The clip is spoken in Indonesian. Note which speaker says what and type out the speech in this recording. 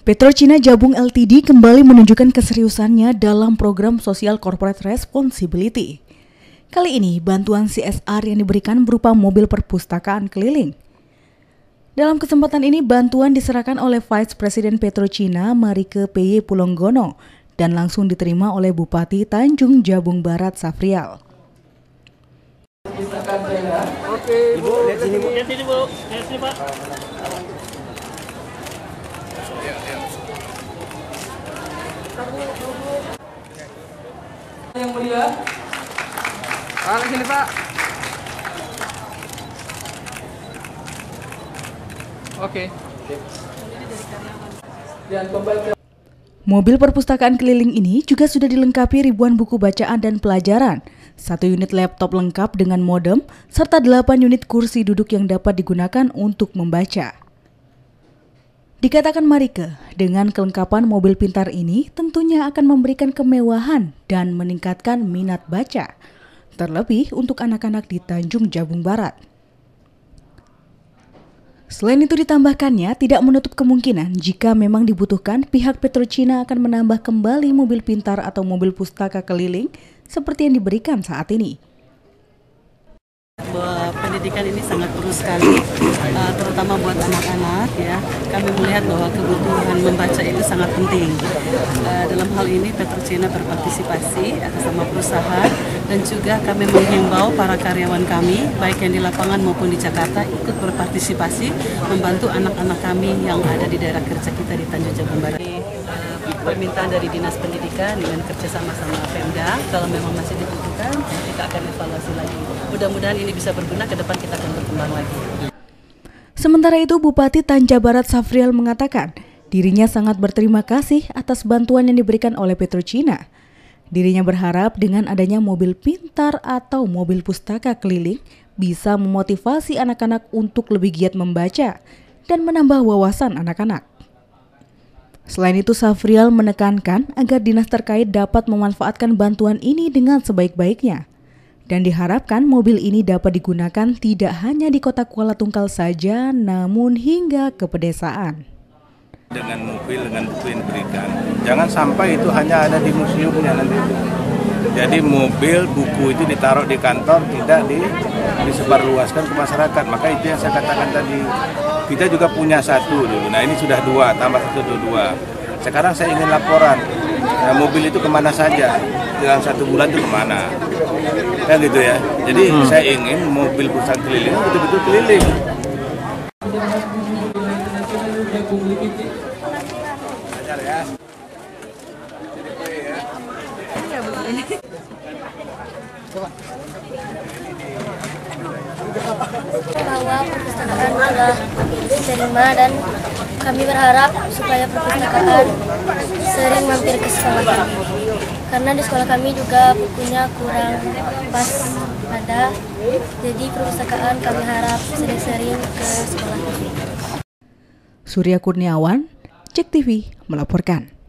Speaker 1: Petrocina Jabung Ltd kembali menunjukkan keseriusannya dalam program Social Corporate Responsibility. Kali ini, bantuan CSR yang diberikan berupa mobil perpustakaan keliling. Dalam kesempatan ini, bantuan diserahkan oleh Vice President Petrocina Marike PY Pulonggono dan langsung diterima oleh Bupati Tanjung Jabung Barat Safrial.
Speaker 2: Oke, Ibu, lihat sini, Bu. Lihat sini, Bu. Lihat sini, Pak.
Speaker 3: Yang mulia. Ah, sini, Pak. Oke. Dan kembali
Speaker 1: Mobil perpustakaan keliling ini juga sudah dilengkapi ribuan buku bacaan dan pelajaran, satu unit laptop lengkap dengan modem, serta delapan unit kursi duduk yang dapat digunakan untuk membaca. Dikatakan Marike, dengan kelengkapan mobil pintar ini tentunya akan memberikan kemewahan dan meningkatkan minat baca, terlebih untuk anak-anak di Tanjung Jabung Barat. Selain itu ditambahkannya tidak menutup kemungkinan jika memang dibutuhkan pihak Petrocina akan menambah kembali mobil pintar atau mobil pustaka keliling seperti yang diberikan saat ini
Speaker 4: bahwa pendidikan ini sangat perlu sekali, uh, terutama buat anak-anak ya. Kami melihat bahwa kebutuhan membaca itu sangat penting. Uh, dalam hal ini Petrocina berpartisipasi atas nama perusahaan dan juga kami menghimbau para karyawan kami, baik yang di lapangan maupun di Jakarta, ikut berpartisipasi membantu anak-anak kami yang ada di daerah kerja kita di Tanjung Jabung Barat permintaan dari Dinas Pendidikan dengan kerjasama sama Pemda. Kalau memang masih dibutuhkan, evaluasi lagi. Mudah-mudahan ini bisa berguna, ke depan kita akan berkembang lagi.
Speaker 1: Sementara itu, Bupati Tanja Barat Safrial mengatakan, dirinya sangat berterima kasih atas bantuan yang diberikan oleh Petrocina. Dirinya berharap dengan adanya mobil pintar atau mobil pustaka keliling bisa memotivasi anak-anak untuk lebih giat membaca dan menambah wawasan anak-anak. Selain itu, Safrial menekankan agar dinas terkait dapat memanfaatkan bantuan ini dengan sebaik-baiknya. Dan diharapkan mobil ini dapat digunakan tidak hanya di kota Kuala Tungkal saja, namun hingga ke pedesaan.
Speaker 5: Dengan mobil, dengan buku yang diberikan, jangan sampai itu hanya ada di museumnya nanti. Jadi mobil, buku itu ditaruh di kantor, tidak di, disebarluaskan ke masyarakat. Maka itu yang saya katakan tadi, kita juga punya satu dulu. Nah ini sudah dua, tambah satu dua, dua. Sekarang saya ingin laporan, nah, mobil itu ke mana saja dalam satu bulan itu ke mana? Kan gitu ya. Jadi hmm. saya ingin mobil perusahaan keliling betul-betul keliling.
Speaker 6: bahwa perpustakaan sudah diterima dan kami berharap supaya perpustakaan sering mampir ke sekolah kami karena di sekolah kami juga bukunya kurang pas ada jadi perpustakaan kami harap sering-sering ke sekolah
Speaker 1: Surya Kurniawan, Cek TV melaporkan.